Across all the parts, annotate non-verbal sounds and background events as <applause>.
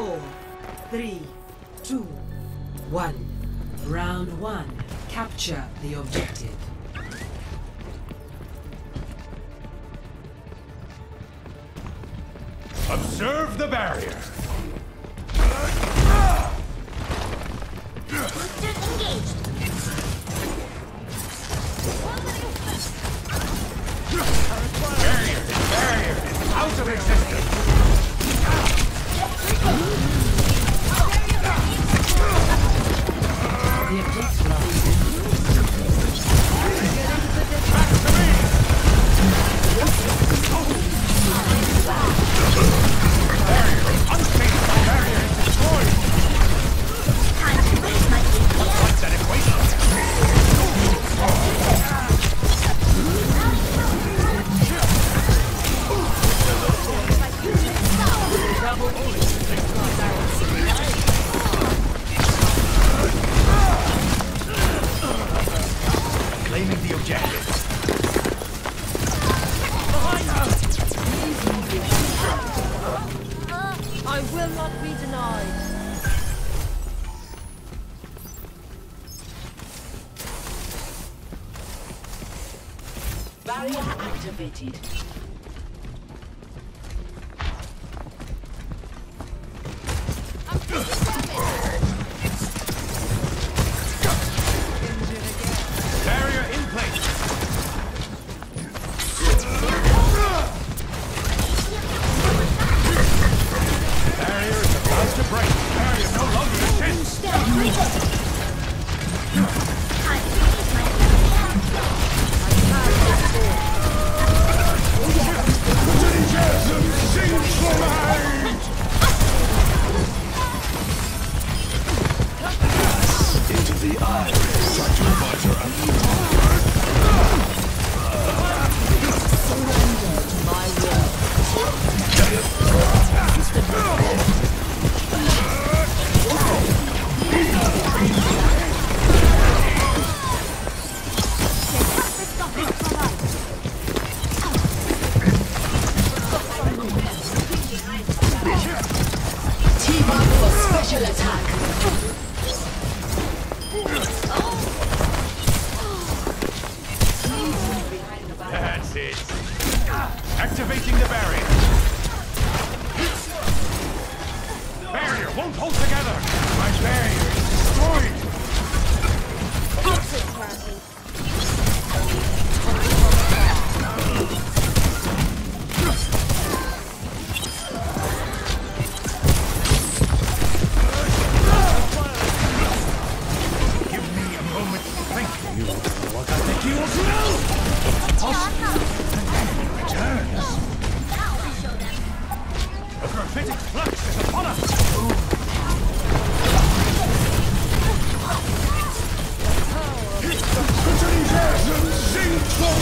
four, three, two, one. Round one. Capture the objective. Observe the barrier. Barrier, Claiming the objective. Behind us! I will not be denied. Barrier activated. Activating the barrier.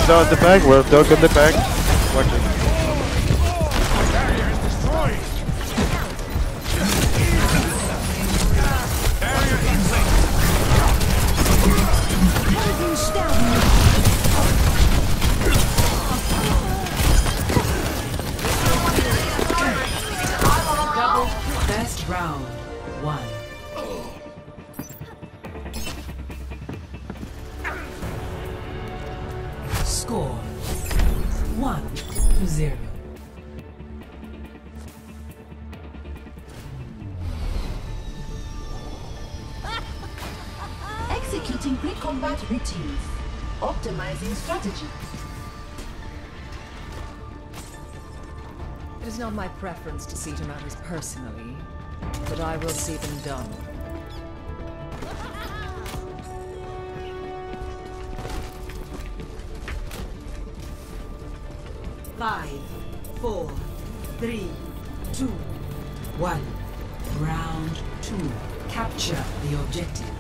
Down the back, well, don't get the back. To zero. <laughs> Executing pre-combat routines. Optimizing strategy. It is not my preference to see to matters personally, but I will see them done. Five, four, three, two, one. Round two. Capture the objective.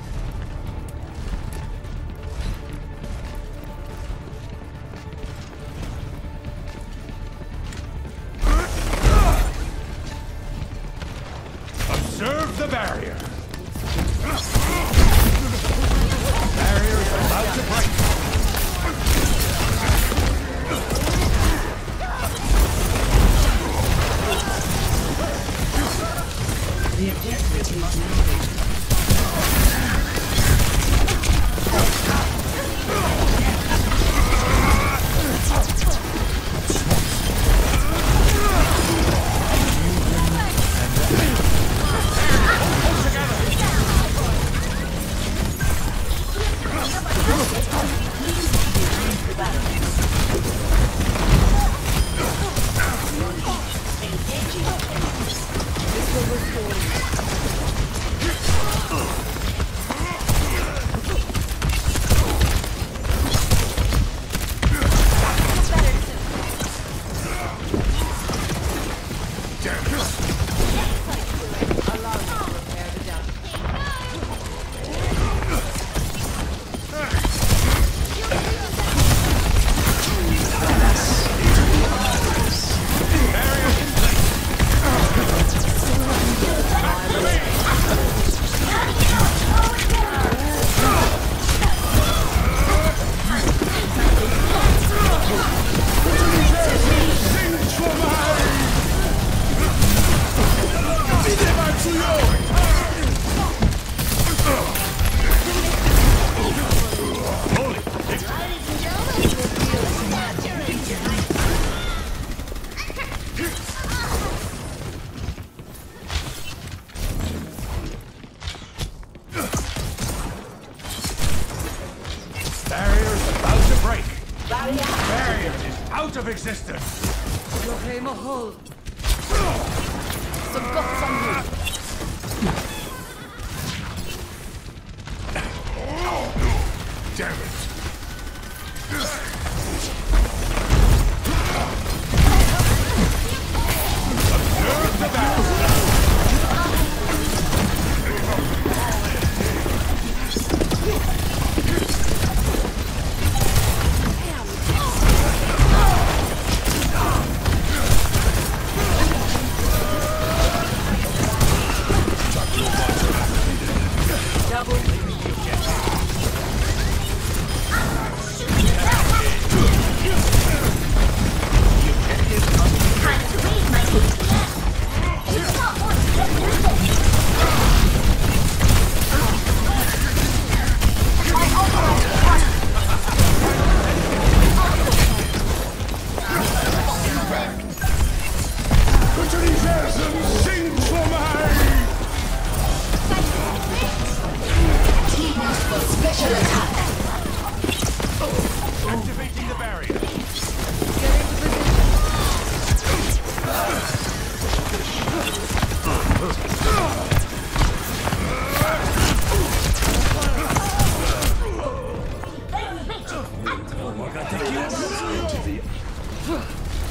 Out of existence. Bloquez Mahol. Some guts on you. Damn it.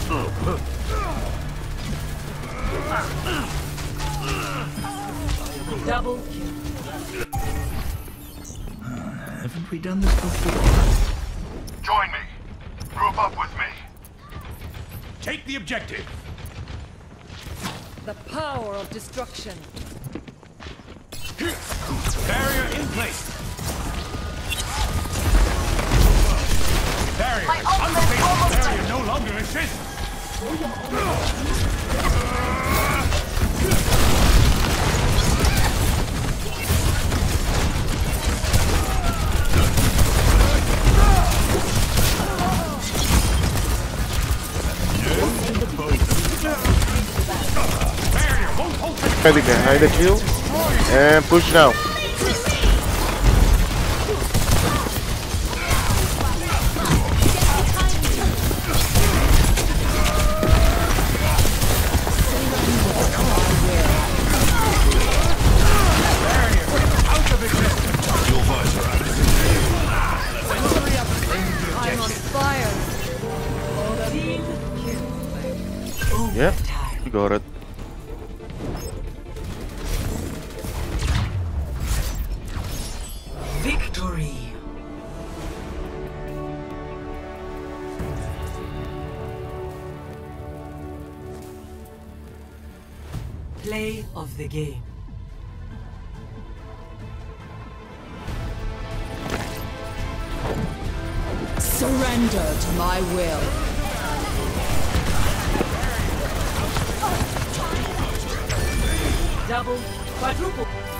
Double kill. Haven't we done this before? Join me. Group up with me. Take the objective. The power of destruction. Barrier in place. Barrier is. Barrier no longer exists. Hold it. Heavy behind the shield. And push now. Play of the game. Surrender to my will. Double, quadruple.